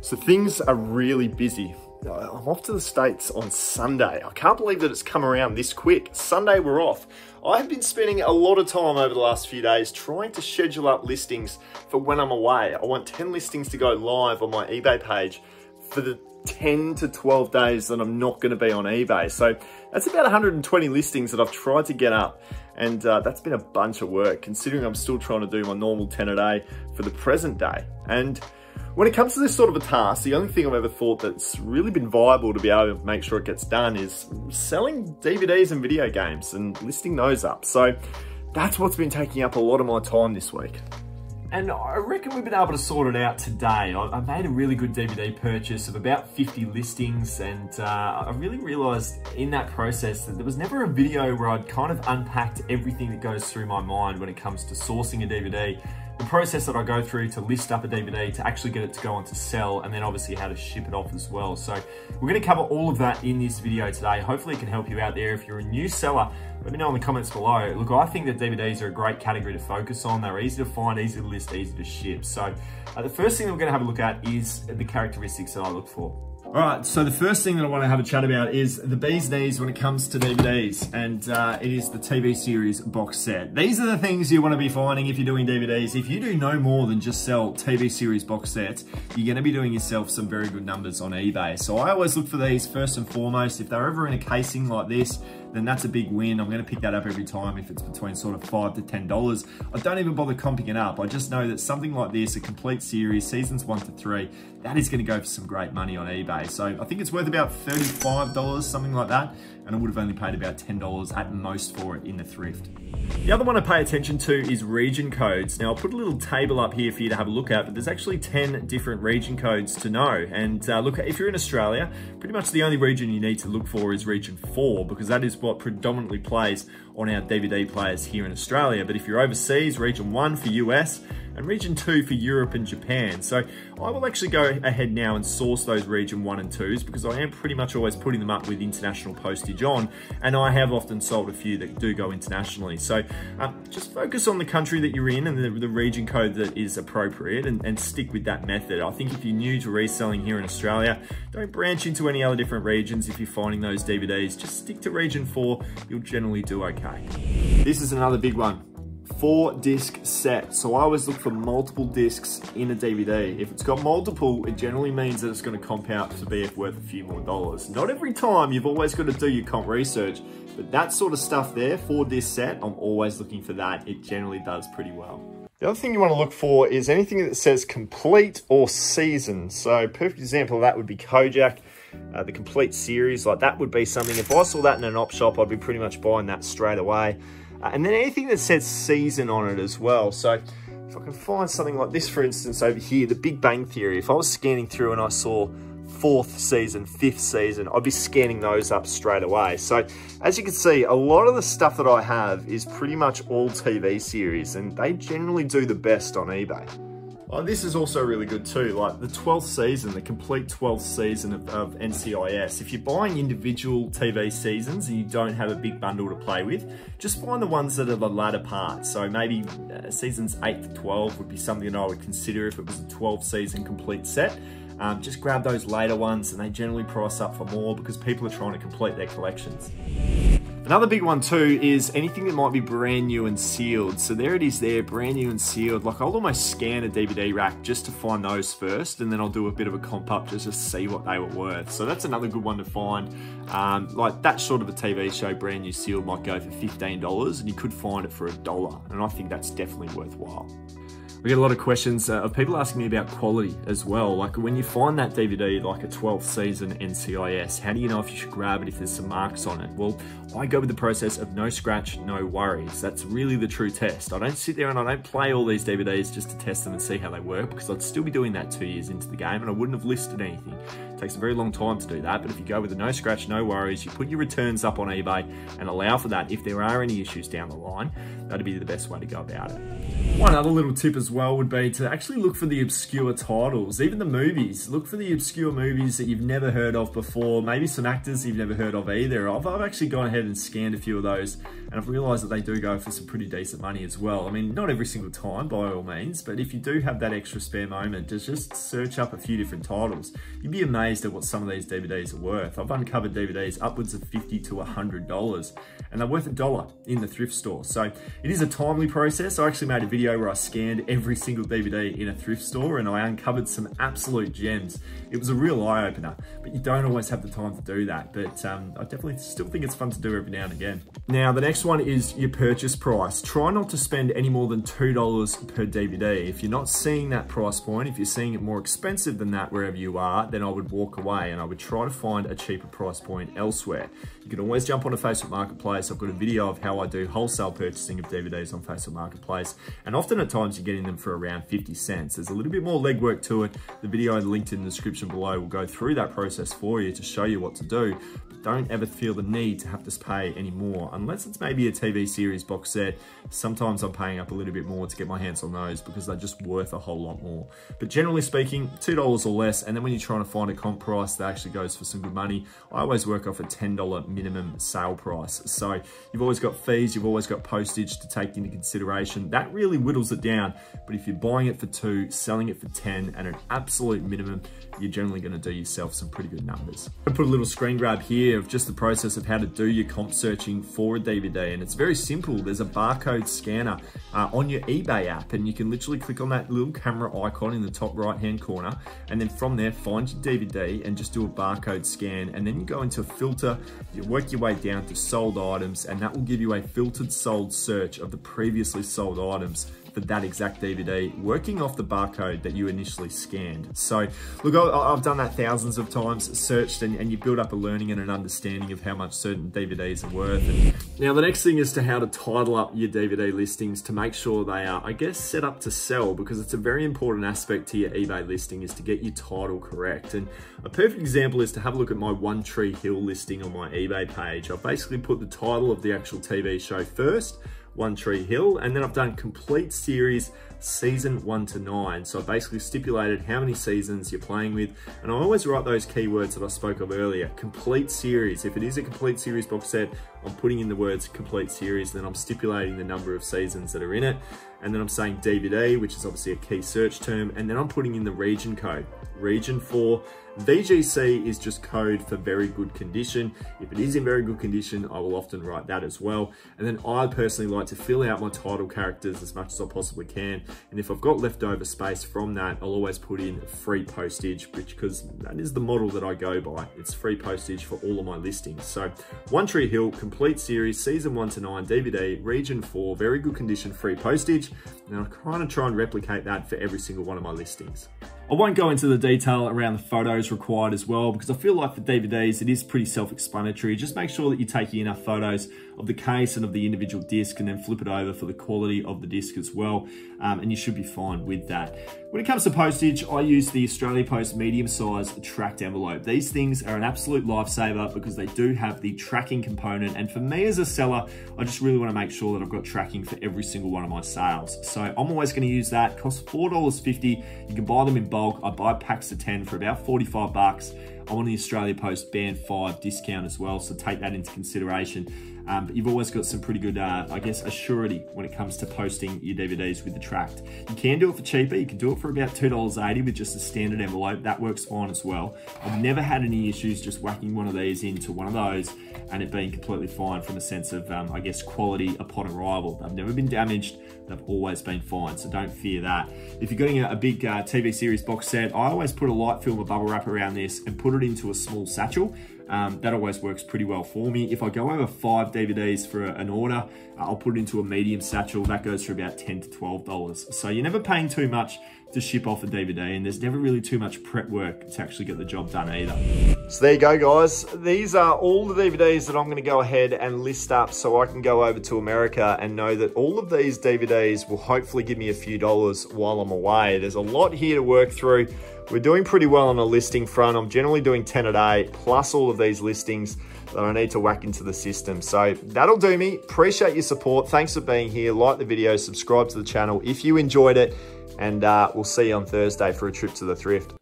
So things are really busy. I'm off to the States on Sunday. I can't believe that it's come around this quick. Sunday we're off. I've been spending a lot of time over the last few days trying to schedule up listings for when I'm away. I want 10 listings to go live on my eBay page for the 10 to 12 days that I'm not going to be on eBay. So that's about 120 listings that I've tried to get up. And uh, that's been a bunch of work considering I'm still trying to do my normal 10 a day for the present day. And when it comes to this sort of a task, the only thing I've ever thought that's really been viable to be able to make sure it gets done is selling DVDs and video games and listing those up. So that's what's been taking up a lot of my time this week. And I reckon we've been able to sort it out today. I made a really good DVD purchase of about 50 listings and uh, I really realized in that process that there was never a video where I'd kind of unpacked everything that goes through my mind when it comes to sourcing a DVD the process that I go through to list up a DVD, to actually get it to go on to sell, and then obviously how to ship it off as well. So we're gonna cover all of that in this video today. Hopefully it can help you out there. If you're a new seller, let me know in the comments below. Look, I think that DVDs are a great category to focus on. They're easy to find, easy to list, easy to ship. So uh, the first thing that we're gonna have a look at is the characteristics that I look for. All right, so the first thing that I want to have a chat about is the bee's knees when it comes to DVDs, and uh, it is the TV series box set. These are the things you want to be finding if you're doing DVDs. If you do no more than just sell TV series box sets, you're going to be doing yourself some very good numbers on eBay. So I always look for these first and foremost. If they're ever in a casing like this, then that's a big win. I'm gonna pick that up every time if it's between sort of five to $10. I don't even bother comping it up. I just know that something like this, a complete series, seasons one to three, that is gonna go for some great money on eBay. So I think it's worth about $35, something like that. And I would have only paid about $10 at most for it in the thrift. The other one to pay attention to is region codes. Now I'll put a little table up here for you to have a look at, but there's actually 10 different region codes to know. And uh, look, if you're in Australia, pretty much the only region you need to look for is region four, because that is what predominantly plays on our DVD players here in Australia. But if you're overseas, region one for US, and region two for Europe and Japan. So I will actually go ahead now and source those region one and twos because I am pretty much always putting them up with international postage on, and I have often sold a few that do go internationally. So um, just focus on the country that you're in and the, the region code that is appropriate and, and stick with that method. I think if you're new to reselling here in Australia, don't branch into any other different regions if you're finding those DVDs. Just stick to region four, you'll generally do okay. This is another big one four disc set. So I always look for multiple discs in a DVD. If it's got multiple, it generally means that it's gonna comp out to be worth a few more dollars. Not every time, you've always got to do your comp research, but that sort of stuff there, four disc set, I'm always looking for that. It generally does pretty well. The other thing you want to look for is anything that says complete or season. So perfect example of that would be Kojak. Uh, the complete series, like that would be something, if I saw that in an op shop, I'd be pretty much buying that straight away. Uh, and then anything that says season on it as well. So if I can find something like this, for instance, over here, the Big Bang Theory, if I was scanning through and I saw fourth season, fifth season, I'd be scanning those up straight away. So as you can see, a lot of the stuff that I have is pretty much all TV series and they generally do the best on eBay. Oh, this is also really good too, like the 12th season, the complete 12th season of, of, NCIS. If you're buying individual TV seasons and you don't have a big bundle to play with, just find the ones that are the latter part. So maybe uh, seasons 8 to 12 would be something that I would consider if it was a 12 season complete set. Um, just grab those later ones and they generally price up for more because people are trying to complete their collections. Another big one too is anything that might be brand new and sealed. So there it is there, brand new and sealed. Like I'll almost scan a DVD rack just to find those first and then I'll do a bit of a comp up just to see what they were worth. So that's another good one to find. Um, like that sort of a TV show, brand new sealed might go for $15 and you could find it for a dollar. And I think that's definitely worthwhile. We get a lot of questions uh, of people asking me about quality as well. Like when you find that DVD, like a 12th season NCIS, how do you know if you should grab it if there's some marks on it? Well, I go with the process of no scratch, no worries. That's really the true test. I don't sit there and I don't play all these DVDs just to test them and see how they work because I'd still be doing that two years into the game and I wouldn't have listed anything. Takes a very long time to do that, but if you go with a no scratch, no worries, you put your returns up on eBay and allow for that if there are any issues down the line, that'd be the best way to go about it. One other little tip as well would be to actually look for the obscure titles, even the movies. Look for the obscure movies that you've never heard of before, maybe some actors you've never heard of either. I've, I've actually gone ahead and scanned a few of those and I've realized that they do go for some pretty decent money as well. I mean, not every single time by all means, but if you do have that extra spare moment, just, just search up a few different titles. You'd be amazed at what some of these DVDs are worth. I've uncovered DVDs upwards of 50 to $100 and they're worth a dollar in the thrift store. So it is a timely process. I actually made a video where I scanned every single DVD in a thrift store and I uncovered some absolute gems. It was a real eye opener, but you don't always have the time to do that. But um, I definitely still think it's fun to do every now and again. Now, the next one is your purchase price. Try not to spend any more than $2 per DVD. If you're not seeing that price point, if you're seeing it more expensive than that wherever you are, then I would walk away and I would try to find a cheaper price point elsewhere. You can always jump on a Facebook Marketplace. I've got a video of how I do wholesale purchasing of DVDs on Facebook Marketplace. And often at times you're getting them for around 50 cents. There's a little bit more legwork to it. The video linked in the description below will go through that process for you to show you what to do don't ever feel the need to have to pay any more unless it's maybe a TV series box set. Sometimes I'm paying up a little bit more to get my hands on those because they're just worth a whole lot more. But generally speaking, $2 or less. And then when you're trying to find a comp price that actually goes for some good money, I always work off a $10 minimum sale price. So you've always got fees, you've always got postage to take into consideration. That really whittles it down. But if you're buying it for two, selling it for 10 at an absolute minimum, you're generally gonna do yourself some pretty good numbers. I put a little screen grab here of just the process of how to do your comp searching for a DVD. And it's very simple. There's a barcode scanner uh, on your eBay app and you can literally click on that little camera icon in the top right hand corner. And then from there, find your DVD and just do a barcode scan. And then you go into a filter, you work your way down to sold items and that will give you a filtered sold search of the previously sold items for that exact DVD, working off the barcode that you initially scanned. So look, I've done that thousands of times, searched and, and you build up a learning and an understanding of how much certain DVDs are worth. And now the next thing is to how to title up your DVD listings to make sure they are, I guess, set up to sell because it's a very important aspect to your eBay listing is to get your title correct. And a perfect example is to have a look at my One Tree Hill listing on my eBay page. I've basically put the title of the actual TV show first, one Tree Hill. And then I've done complete series season one to nine. So I basically stipulated how many seasons you're playing with. And I always write those keywords that I spoke of earlier. Complete series. If it is a complete series box set, I'm putting in the words complete series, then I'm stipulating the number of seasons that are in it. And then I'm saying DVD, which is obviously a key search term. And then I'm putting in the region code, region four. VGC is just code for very good condition. If it is in very good condition, I will often write that as well. And then I personally like to fill out my title characters as much as I possibly can. And if I've got leftover space from that, I'll always put in free postage, which because that is the model that I go by. It's free postage for all of my listings. So One Tree Hill, complete series, season one to nine, DVD, region four, very good condition, free postage. And I kind of try and replicate that for every single one of my listings. I won't go into the detail around the photos required as well because I feel like for DVDs it is pretty self-explanatory. Just make sure that you're taking enough photos of the case and of the individual disc and then flip it over for the quality of the disc as well um, and you should be fine with that. When it comes to postage, I use the Australia Post medium size tracked envelope. These things are an absolute lifesaver because they do have the tracking component. And for me as a seller, I just really wanna make sure that I've got tracking for every single one of my sales. So I'm always gonna use that. It costs $4.50. You can buy them in bulk. I buy packs of 10 for about 45 bucks. On the Australia Post Band 5 discount as well, so take that into consideration. Um, but you've always got some pretty good, uh, I guess, assurity when it comes to posting your DVDs with the tract. You can do it for cheaper. You can do it for about $2.80 with just a standard envelope. That works fine as well. I've never had any issues just whacking one of these into one of those and it being completely fine from a sense of, um, I guess, quality upon arrival. They've never been damaged. They've always been fine, so don't fear that. If you're getting a, a big uh, TV series box set, I always put a light film or bubble wrap around this and put it into a small satchel. Um, that always works pretty well for me. If I go over five DVDs for an order, I'll put it into a medium satchel. That goes for about 10 to $12. So you're never paying too much to ship off a DVD and there's never really too much prep work to actually get the job done either. So there you go guys. These are all the DVDs that I'm gonna go ahead and list up so I can go over to America and know that all of these DVDs will hopefully give me a few dollars while I'm away. There's a lot here to work through. We're doing pretty well on a listing front. I'm generally doing 10 a day, plus all of these listings that I need to whack into the system. So that'll do me. Appreciate your support. Thanks for being here. Like the video, subscribe to the channel if you enjoyed it, and uh, we'll see you on Thursday for a trip to the thrift.